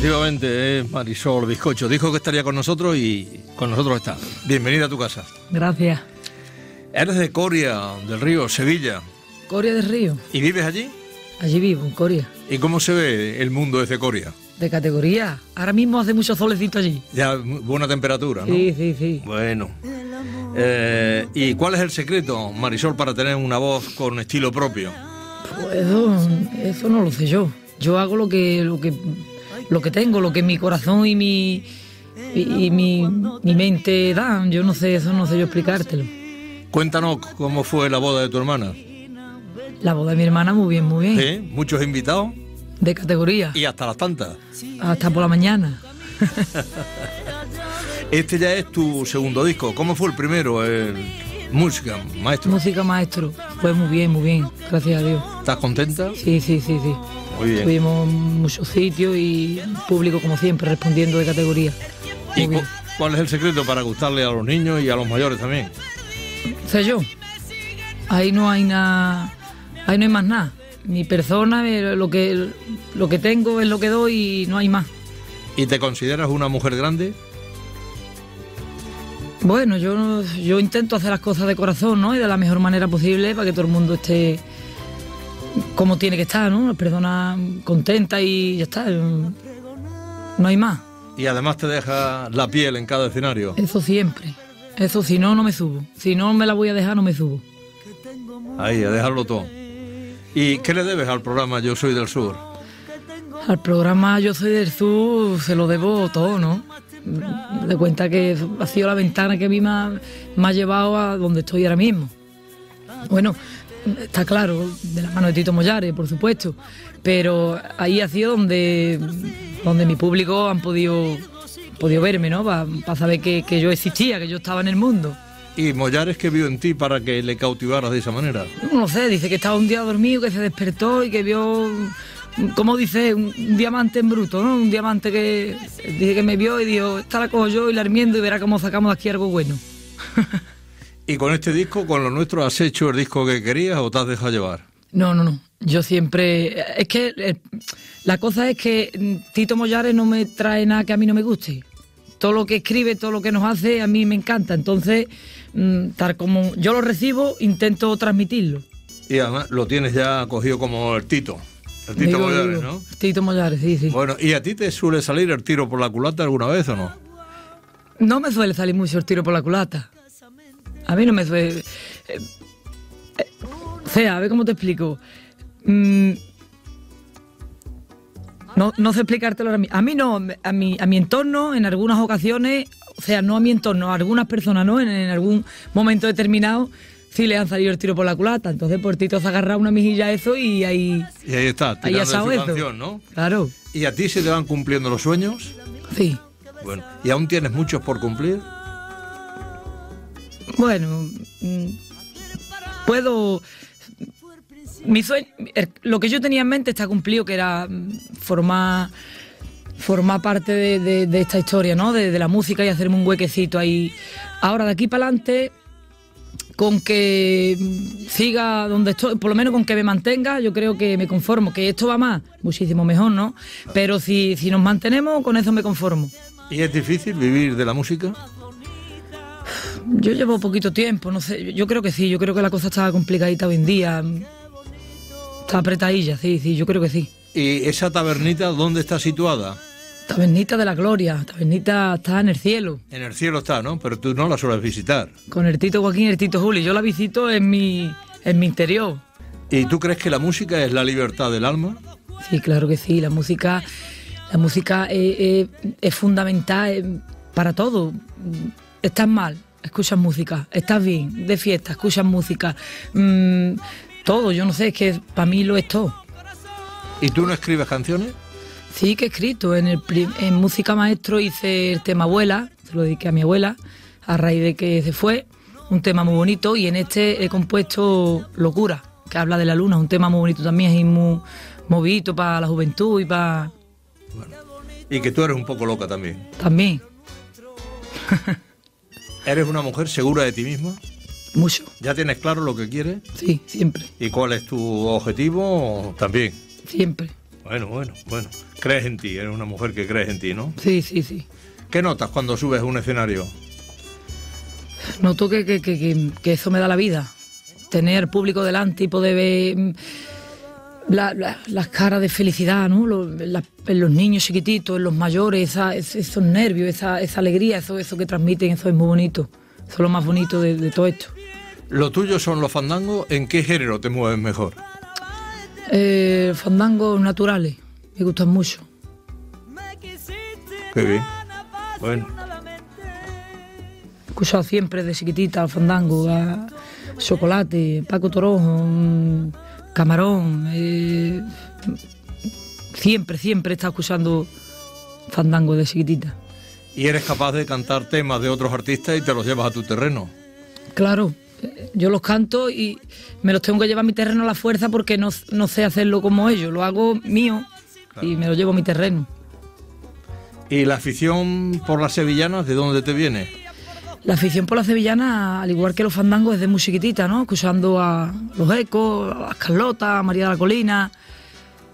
Efectivamente, es Marisol Bizcocho. Dijo que estaría con nosotros y con nosotros está. Bienvenida a tu casa. Gracias. Eres de Coria, del Río, Sevilla. Coria del Río. ¿Y vives allí? Allí vivo, en Coria. ¿Y cómo se ve el mundo desde Coria? De categoría. Ahora mismo hace mucho solecito allí. Ya, buena temperatura, ¿no? Sí, sí, sí. Bueno. Eh, ¿Y cuál es el secreto, Marisol, para tener una voz con estilo propio? Pues eso, eso no lo sé yo. Yo hago lo que, lo que, lo que tengo, lo que mi corazón y mi, y, y mi, mi mente dan. Yo no sé, eso no sé yo explicártelo. Cuéntanos cómo fue la boda de tu hermana. La boda de mi hermana muy bien, muy bien. ¿Sí? Muchos invitados De categoría. y hasta las tantas. Hasta por la mañana. Este ya es tu segundo disco. ¿Cómo fue el primero? El música, maestro. Música maestro. Fue muy bien, muy bien. Gracias a Dios. ¿Estás contenta? Sí, sí, sí, sí. Muy bien. Tuvimos muchos sitios y público como siempre respondiendo de categoría. ¿Y bien. cuál es el secreto para gustarle a los niños y a los mayores también? sé yo. Ahí no hay nada, ahí no hay más nada. Mi persona, eh, lo que, lo que tengo es lo que doy y no hay más. ¿Y te consideras una mujer grande? Bueno, yo, yo intento hacer las cosas de corazón, ¿no? Y de la mejor manera posible para que todo el mundo esté como tiene que estar, ¿no? Las personas contentas y ya está. No hay más. Y además te deja la piel en cada escenario. Eso siempre. Eso si no, no me subo. Si no me la voy a dejar, no me subo. Ahí, a dejarlo todo. ¿Y qué le debes al programa Yo Soy del Sur? Al programa Yo Soy del Sur se lo debo todo, ¿no? De cuenta que ha sido la ventana que a mí me ha, me ha llevado a donde estoy ahora mismo. Bueno, está claro, de la mano de Tito Mollares, por supuesto, pero ahí ha sido donde, donde mi público han podido, podido verme, ¿no? Para saber que, que yo existía, que yo estaba en el mundo. ¿Y Mollares qué vio en ti para que le cautivaras de esa manera? No lo sé, dice que estaba un día dormido, que se despertó y que vio, como dice, un, un diamante en bruto, ¿no? Un diamante que dice que me vio y dijo, esta la cojo yo y la armiendo y verá cómo sacamos de aquí algo bueno. ¿Y con este disco, con lo nuestro, has hecho el disco que querías o te has dejado llevar? No, no, no. Yo siempre. Es que eh, la cosa es que mm, Tito Mollares no me trae nada que a mí no me guste. Todo lo que escribe, todo lo que nos hace, a mí me encanta. Entonces, mm, tal como yo lo recibo, intento transmitirlo. Y además lo tienes ya cogido como el Tito. El Tito Digo, Mollares, digo, ¿no? Tito Mollares, sí, sí. Bueno, ¿y a ti te suele salir el tiro por la culata alguna vez o no? No me suele salir mucho el tiro por la culata. A mí no me suele. eh, eh, o sea, a ver cómo te explico. Mm, no, no sé explicártelo ahora mismo. A mí no, a mi, a mi entorno, en algunas ocasiones, o sea, no a mi entorno, a algunas personas no, en, en algún momento determinado, sí le han salido el tiro por la culata. Entonces, por Tito se ha agarrado una mejilla a eso y ahí. Y ahí está, Ahí ha su eso. canción, ¿no? Claro, ¿Y a ti se te van cumpliendo los sueños? sí. Bueno, ¿y aún tienes muchos por cumplir? Bueno, mm, puedo. Mi sueño, lo que yo tenía en mente está cumplido, que era mm, formar, formar parte de, de- de esta historia, ¿no? De, de la música y hacerme un huequecito ahí. Ahora, de aquí para adelante, con que siga donde estoy, por lo menos con que me mantenga, yo creo que me conformo. Que esto va más, muchísimo mejor, ¿no? Pero si, si nos mantenemos, con eso me conformo. ¿Y es difícil vivir de la música? Yo llevo poquito tiempo, no sé, yo- yo creo que sí, yo creo que la cosa está complicadita hoy en día. Está apretadilla, sí, sí, yo creo que sí. ¿Y esa tabernita dónde está situada? Tabernita de la Gloria, Tabernita está en el cielo, En el cielo está, ¿no? Pero tú no la sueles visitar. con el Tito Joaquín y el Tito Juli. Yo la visito en mi, en mi interior. ¿Y tú crees que la música es la libertad del alma? Sí, claro que sí, la música, la música eh, eh, es fundamental eh, para todo. Estás mal, escuchas música. Estás bien, de fiesta, escuchas música. Mm, todo, yo no sé, es que para mí lo es todo. ¿Y tú no escribes canciones? Sí, que he escrito. En, el, en Música Maestro hice el tema Abuela, se lo dediqué a mi abuela, a raíz de que se fue. Un tema muy bonito. Y en este he compuesto Locura, que habla de la luna. Un tema muy bonito también, y muy movido para la juventud y para. Y que tú eres un poco loca también. También, ¿Eres una mujer segura de ti misma? mucho. ¿Ya tienes claro lo que quieres? Sí, siempre, ¿Y cuál es tu objetivo? También. siempre. Bueno, bueno, bueno. Crees en ti, eres una mujer que crees en ti, ¿no? Sí, sí, sí. ¿Qué notas cuando subes a un escenario? Noto que, que, que, que eso me da la vida. Tener público delante y poder ver mm, la- la- las caras de felicidad, ¿no? Los, la- en los niños chiquititos, en los mayores, esa- es- esos nervios, esa, esa alegría, eso, eso que transmiten, eso es muy bonito. Eso es lo más bonito de, de todo esto. ¿Lo tuyo son los fandangos? ¿En qué género te mueves mejor? Eh, fandangos naturales, me gustan mucho. Qué bien. Bueno, He escuchado siempre de chiquitita al fandango, a chocolate, Paco Toronjo, mm, Camarón. eh, siempre, siempre he estado escuchando fandango de chiquitita. y eres capaz de cantar temas de otros artistas y te los llevas a tu terreno. Claro, yo los canto y me los tengo que llevar a mi terreno a la fuerza porque no, no sé hacerlo como ellos. Lo hago mío y me lo llevo a mi terreno. ¿Y la afición por las sevillanas, de dónde te viene? La afición por la sevillana, al igual que los fandangos, es de muy chiquitita, ¿no? Escuchando a los ecos, a las Carlota, a María de la Colina.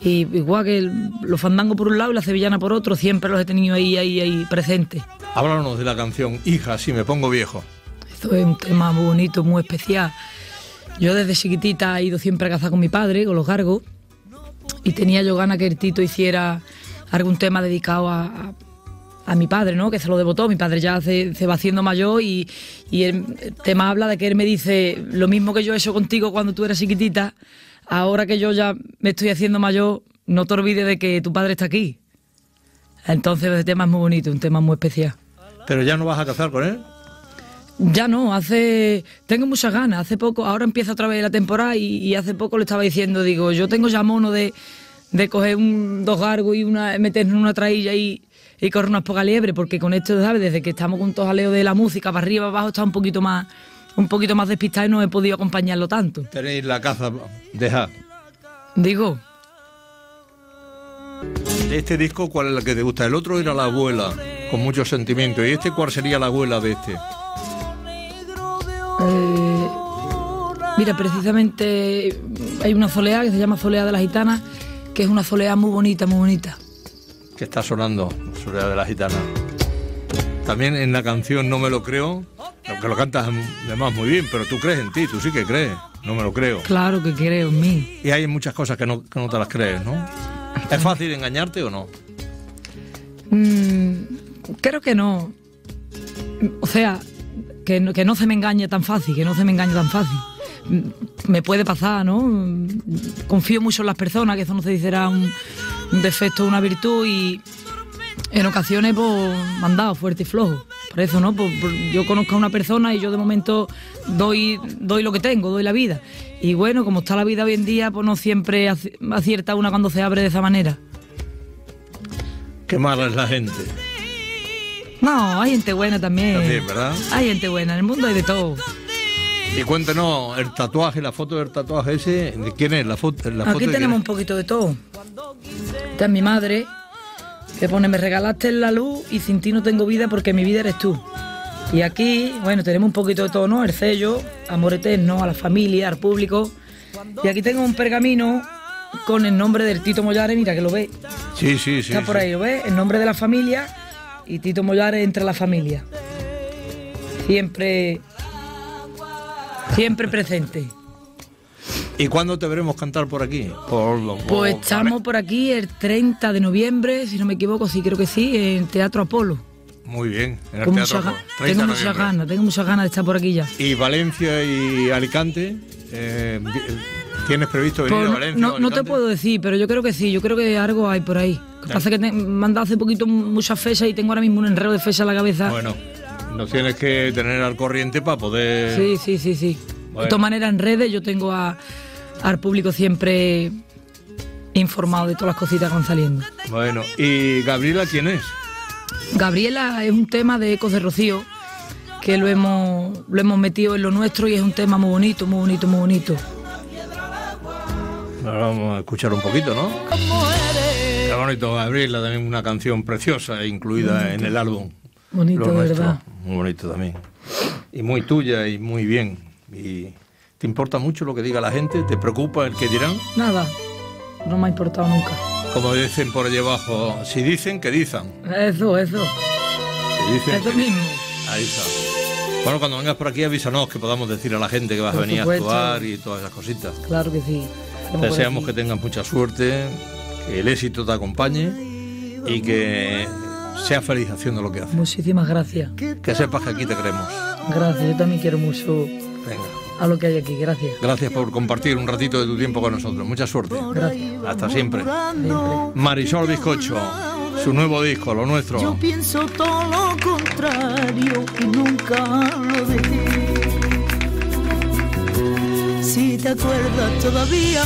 Y igual que el- los fandangos por un lado y la sevillana por otro, siempre los he tenido ahí, ahí, ahí presentes. Háblanos de la canción Hija, si me pongo viejo. Esto es un tema muy bonito, muy especial. Yo desde chiquitita he ido siempre a cazar con mi padre, con los gargos, y tenía yo ganas que el Tito hiciera algún tema dedicado a, a- mi padre, ¿no? Que se lo devotó. Mi padre ya se, va haciendo mayor y, y el, tema habla de que él me dice lo mismo que yo he hecho contigo cuando tú eras chiquitita, ahora que yo ya me estoy haciendo mayor, no te olvides de que tu padre está aquí. Entonces el tema es muy bonito, un tema muy especial. ¿Pero ya no vas a cazar con él? Ya no, hace. Tengo muchas ganas. Hace poco, ahora empieza otra vez la temporada y, y hace poco le estaba diciendo, digo, yo tengo ya mono de, de coger un, dos gargos y una, meternos en una trailla y, y correr unas pocas liebres, porque con esto, ¿sabes? Desde que estamos con todo jaleo de la música, para arriba, para abajo, está un poquito más un poquito más despistado y no he podido acompañarlo tanto. Tenéis la caza, deja. Digo, De este disco, ¿cuál es la que te gusta? El otro era la abuela, con mucho sentimiento. ¿Y este cuál sería la abuela de este? Eh, mira, precisamente hay una soleá que se llama Soleá de las Gitanas, que es una soleá muy bonita, muy bonita. Que está sonando, Soledad de la Gitana. También en la canción No me lo creo, que lo cantas además muy bien, pero tú crees en ti, tú sí que crees, no me lo creo. Claro que creo en mí. Y hay muchas cosas que no, que no te las crees, ¿no? ¿Es fácil engañarte o no? Mm, creo que no. O sea, que no, que no se me engañe tan fácil, que no se me engañe tan fácil. Me puede pasar, ¿no? Confío mucho en las personas, que eso no se dice será un, un defecto una virtud y en ocasiones pues me fuerte y flojo. Por eso, ¿no? Pues, yo conozco a una persona y yo de momento doy, doy lo que tengo, doy la vida. Y bueno, como está la vida hoy en día, pues no siempre aci- acierta una cuando se abre de esa manera. Qué mala es la gente. No, hay gente buena también. También, ¿verdad? Hay gente buena, en el mundo hay de todo. Y cuéntenos, el tatuaje, la foto del tatuaje ese, ¿de quién es? La foto, la Aquí tenemos un poquito de todo. Esta es mi madre, que pone, me regalaste la luz y sin ti no tengo vida porque mi vida eres tú. Y aquí, bueno, tenemos un poquito de todo, ¿no? El sello, amor eterno, a la familia, al público. Y aquí tengo un pergamino con el nombre del Tito Mollares, mira que lo ve. Sí, sí, sí. Está por sí. ahí, ¿lo ves? El nombre de la familia y Tito Mollares entre la familia. Siempre, siempre presente. ¿Y cuándo te veremos cantar por aquí? Por, Pues estamos por aquí el 30 de noviembre, si no me equivoco, sí creo que sí, en Teatro Apolo. Muy bien, en el Con Teatro mucha Apolo, 30 tengo muchas ganas, tengo muchas ganas de estar por aquí ya. Y Valencia y Alicante, eh, ¿tienes previsto venir a Valencia? no, no te puedo decir, pero yo creo que sí, yo creo que algo hay por ahí. Lo que pasa es que me han dado hace poquito muchas fechas y tengo ahora mismo un enredo de fechas en la cabeza. Bueno, nos tienes que tener al corriente para poder... Sí, sí, sí, sí. Bueno. De todas maneras, en redes yo tengo a- al público siempre informado de todas las cositas que van saliendo. Bueno, ¿y Gabriela quién es? Gabriela es un tema de Ecos de Rocío que lo hemos, lo hemos metido en lo nuestro y es un tema muy bonito, muy bonito, muy bonito. Ahora vamos a escuchar un poquito, ¿no? Qué bonito, Gabriela, también una canción preciosa incluida en el álbum. Bonito, verdad. Muy bonito también. Y muy tuya y muy bien. Y ¿Te importa mucho lo que diga la gente? ¿Te preocupa el que dirán? Nada, no me ha importado nunca. Como dicen por allí abajo, si dicen, que dicen. Eso, eso. Si dicen, Eso que mismo. Ahí está. Bueno, cuando vengas por aquí avísanos que podamos decir a la gente que vas a Por venir supuesto. a actuar y todas esas cositas. Claro que sí. Deseamos que tengas mucha suerte, que el éxito te acompañe y que seas feliz haciendo lo que haces. Muchísimas gracias. Que sepas que aquí te queremos. Gracias. Yo también quiero mucho Venga. a lo que hay aquí. Gracias. Gracias por compartir un ratito de tu tiempo con nosotros. Mucha suerte. Gracias. Hasta siempre. Siempre. Marisol Bizcocho, su nuevo disco, lo Yo nuestro. pienso todo lo contrario y nunca lo dejé. Si te acuerdas todavía